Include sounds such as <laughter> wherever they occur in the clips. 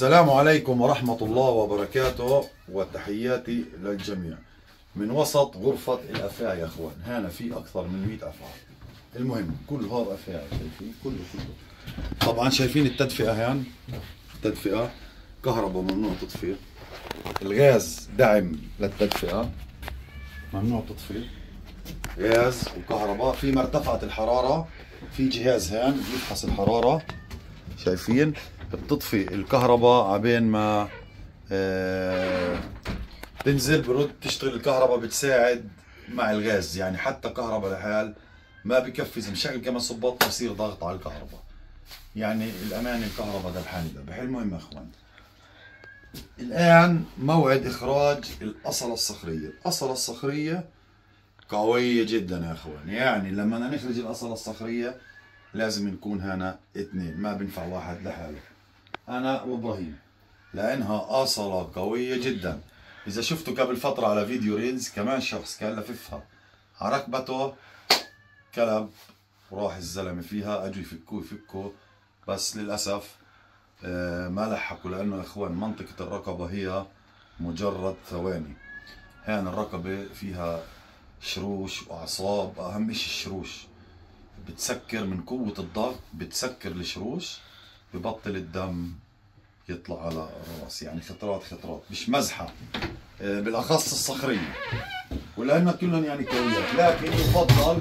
السلام عليكم ورحمة الله وبركاته وتحياتي للجميع. من وسط غرفة الأفاعي يا أخوان. هنا في أكثر من 100 أفعى المهم كل هذا أفاعي شايفين؟ كله كله. طبعا شايفين التدفئة هان؟ التدفئة. كهرباء ممنوع تطفي. الغاز دعم للتدفئة. ممنوع تطفي. غاز وكهرباء. في ما ارتفعت الحرارة في جهاز هان بيفحص الحرارة. شايفين؟ بتطفي الكهرباء عبين ما آه تنزل برد تشتغل الكهرباء بتساعد مع الغاز. يعني حتى كهرباء لحال ما بكفي اذا مشغل كمان صباط بصير ضغط على الكهرباء. يعني الأمان الكهرباء ده الحالي ده. بحل المهم يا أخوان. الآن موعد إخراج الأصلة الصخرية. الأصلة الصخرية قوية جدا يا أخوان. يعني لما نخرج الأصلة الصخرية لازم نكون هنا اثنين ما بينفع واحد لحاله. أنا وإبراهيم. لأنها اصلة قوية جدا. إذا شفتوا قبل فترة على فيديو ريلز كمان شخص كان لففها على ركبته كلب وراح الزلمة فيها. اجوا يفكوه يفكوا بس للأسف آه، ما لحقوا لأنه يا إخوان منطقة الرقبة هي مجرد ثواني. هان الرقبة فيها شروش وأعصاب. أهم إشي الشروش. بتسكر من قوة الضغط بتسكر الشروش. ببطل الدم يطلع على الراس يعني خطرات خطرات مش مزحة آه، بالأخص الصخرية. ولأنه كلهم يعني قويات لكن يفضل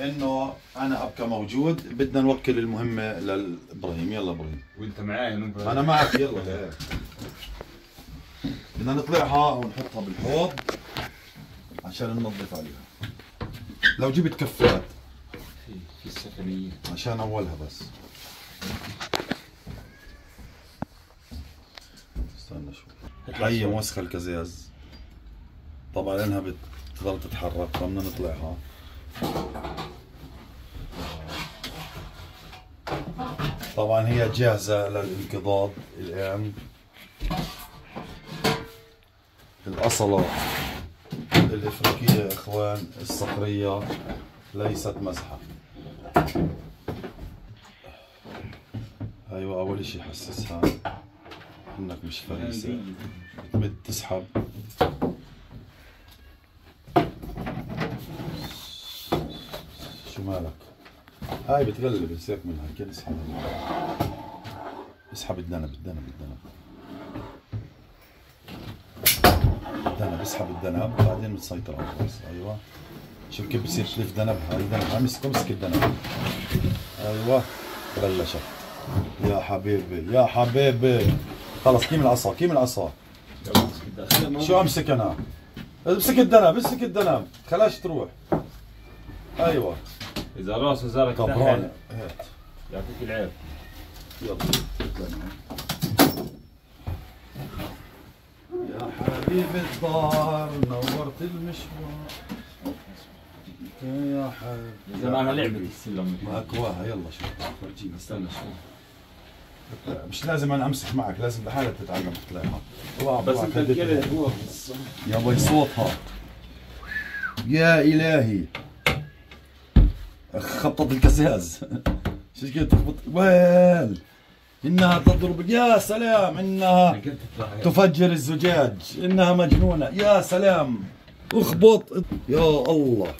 إنه أنا أبقى موجود بدنا نوكل المهمة لإبراهيم. يلا إبراهيم. وأنت نبرة؟ أنا معك يلا. بدنا نطلعها ونحطها بالحوض عشان ننظف عليها. لو جبت كفات. في السكنية عشان أولها بس استنى حية موسخة الكزاز طبعا لانها بتضل تتحرك فبدنا نطلعها. طبعا هي جاهزة للانقضاض الآن الأصلة الإفريقية يا إخوان الصخرية ليست مزحة. أيوه أول إشي حسسها. انك مش فريسة بتمد تسحب. شو مالك؟ هاي بتغلب بسيبك منها. كان اسحب اسحب الدنب الدنب الدنب. الدنب اسحب الدنب. بعدين بتسيطر على الراس أيوه. شوف كيف بصير تلف دنبها هاي دنبها امسك امسك الدنب. أيوه. بلشت. يا حبيبي يا حبيبي. خلص كيم العصا كيم العصا. شو امسك أنا؟ امسك الدنب امسك الدنب. خلاش تروح. أيوه. إذا راسه زارك كبران تحت. هات. يعطيك العيب يلا. يا حبيب الدار نورت المشوار. يا حبيبي زمانها لعبة السلم أكواها. يلا شوف. فرجيني استنى شوي. مش لازم أنا امسك معك لازم لحالك تتعلم تطلعها طلع بس انت يا بي صوتها. يا إلهي. خبطت الكزاز. شو كده تخبط ويل. إنها تضرب يا سلام إنها تفجر الزجاج. إنها مجنونة. يا سلام. أخبط. يا الله.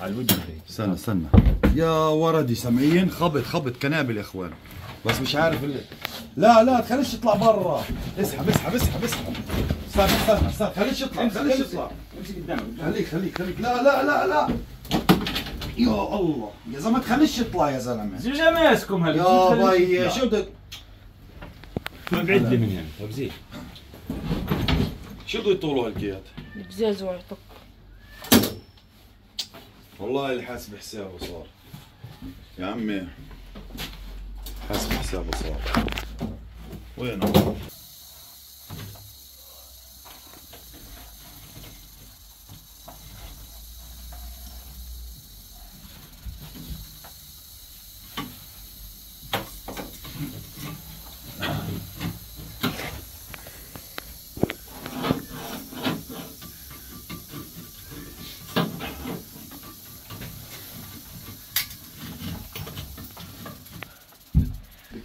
على الوجه استنى استنى. يا وردي سامعين خبط خبط كنابل يا إخوان. بس مش عارف اللي لا لا تخليش يطلع برا. اسحب اسحب اسحب اسحب. استنى استنى استنى خليش يطلع خليش يطلع. امسك الدم خليك خليك خليك. لا لا لا لا. يا الله. يا زلمة تخليش يطلع يا زلمة. زوجة ماسكم هلا يا بي شو بدك؟ ابعد لي من هنا طيب زين. شو بده يطولوا هالكيات؟ بزاز ويعطك والله اللي حاسب حسابه صار. يا عمي. حاسب حسابه صار وينه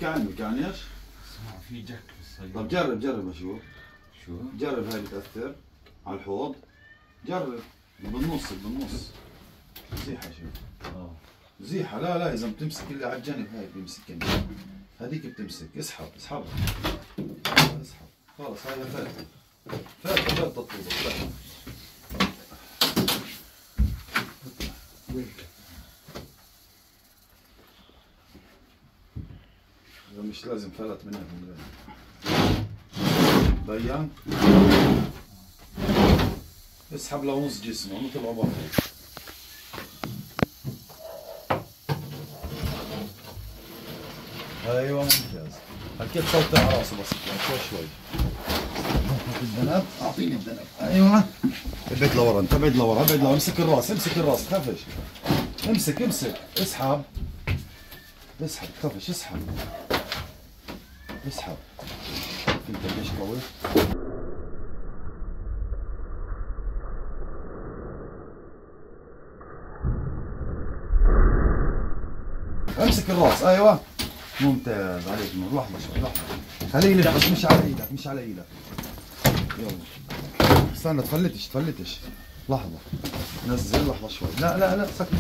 بكان بكان إيش؟ في جاك بس طب جرب جرب أشوف. شو؟ جرب هاي بتاثر على الحوض. جرب. بالنص بالنص. زيحه شوف آه. زيحه لا لا إذا بتمسك اللي على الجنب هاي بيمسك هذيك بتمسك. اسحب اسحبها اسحب. خلص هذا فات فات فات الطوبه فات إذا مش لازم فلت منها من غير. بين اسحب لنص جسمه مثل عمر أيوه ممتاز. هالكيف صوت على راسه بس يعني شوي شوي. الذنب أعطيني الذنب أيوه. ابعد لورا انت ابعد لورا ابعد لورا. امسك الراس امسك الراس تخافش امسك امسك. اسحب. اسحب تخافش اسحب. اسحب. انت ليش قوي امسك الراس. أيوه. ممتاز. عليك نور. لحظة شوي لحظة. خليه يلف مش على إيدك مش على إيدك. يلا. استنى تفلتش تفلتش. لحظة. نزل لحظة شوي. لا لا لا سكر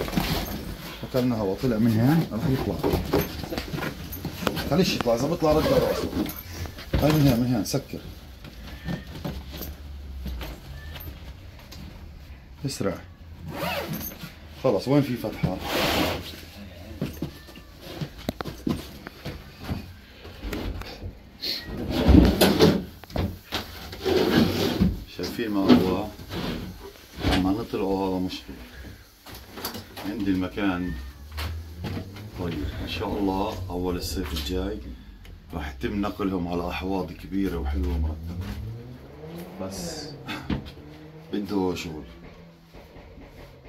اكلنا هوا طلع من هون راح يطلع. خليش يطلع إذا بيطلع رجع راسه. هاي من هون من هون سكر. اسرع. خلص وين في فتحة؟ شايفين ما هو؟ لما نطلعوا هذا مشكلة. عندي المكان. طيب. إن شاء الله أول الصيف الجاي راح يتم نقلهم على أحواض كبيرة وحلوة ومرتبة بس <laughs> بده شغل.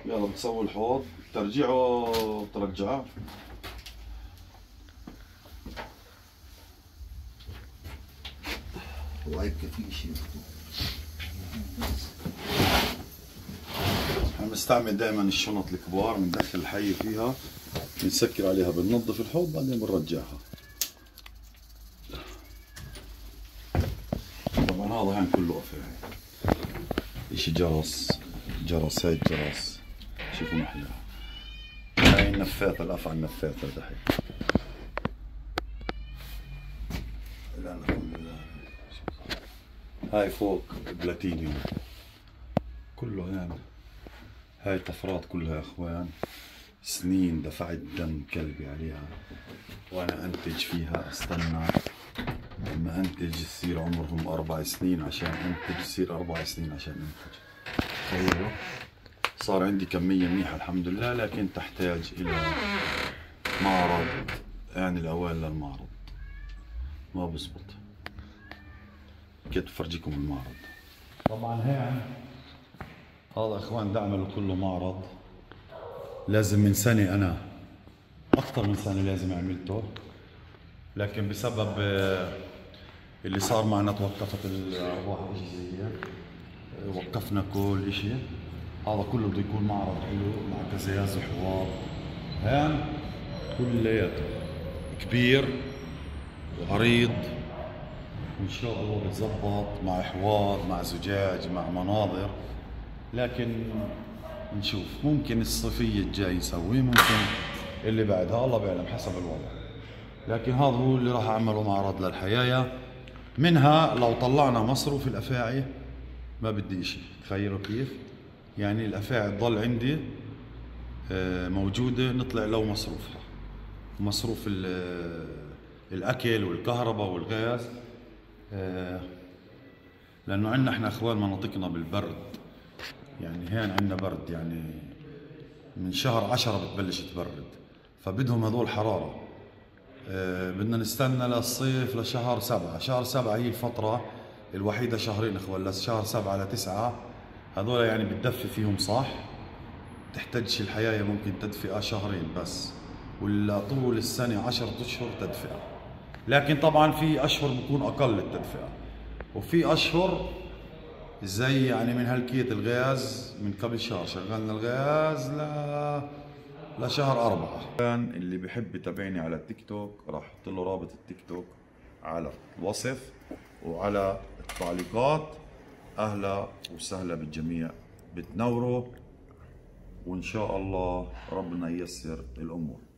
يلا بتسوي الحوض. ترجعه وترجعه وعيب في شيء. إحنا بنستعمل دائما الشنط الكبار بندخل الحية فيها. بنسكر عليها بننظف الحوض بعدين بنرجعها. طبعا هذا هان كله قفل اشي جرس؟ جرس هاي الجرس. شوفوا محلاها هاي النفاثة القفع النفاثة لله هاي فوق بلاتينيوم. كله هان هاي طفرات كلها يا أخوان. سنين دفعت دم كلبي عليها وأنا أنتج فيها أستنى. لما أنتج يصير عمرهم أربع سنين عشان أنتج يصير أربع سنين عشان أنتج. تخيلوا؟ صار عندي كمية منيحة الحمد لله لكن تحتاج إلى معرض. يعني الأوان للمعرض ما بزبط. كنت بفرجيكم المعرض؟ طبعا هي هذا أخوان عملوا كله معرض. لازم من سنه أنا. أكثر من سنه لازم عملته لكن بسبب آه، اللي صار معنا توقفت زي هيك آه، وقفنا كل شيء هذا كله بده يكون معرض حلو مع كزياز وحوار هان كلياته كبير وعريض وان شاء الله بتزبط مع حوار مع زجاج مع مناظر. لكن نشوف. ممكن الصيفية الجاي نسويه ممكن اللي بعدها الله بيعلم حسب الوضع. لكن هذا هو اللي راح أعمله معرض للحياية منها لو طلعنا مصروف الأفاعي ما بدي إشي. تخيلوا كيف؟ يعني الأفاعي تضل عندي آه، موجودة نطلع لو مصروفها. مصروف ال- الأكل والكهرباء والغاز آه، لأنه عندنا إحنا إخوان مناطقنا بالبرد. يعني هين عندنا برد يعني من شهر عشرة بتبلش تبرد فبدهم هذول حرارة. آه، بدنا نستنى للصيف لشهر سبعة. شهر سبعة هي الفترة الوحيدة شهرين اخوان لشهر سبعة لتسعة هذول يعني بتدفي فيهم صح؟ تحتاجش الحياة ممكن تدفئة شهرين بس ولا طول السنة عشرة أشهر تدفئة. لكن طبعا في أشهر بكون أقل التدفئة وفي أشهر زي يعني من هالكيت الغاز من قبل شهر شغلنا الغاز ل لشهر أربعة. كان اللي بحب يتابعني على التيك توك راح أحط له رابط التيك توك على الوصف وعلى التعليقات. أهلا وسهلا بالجميع. بتنوروا وإن شاء الله ربنا ييسر الأمور.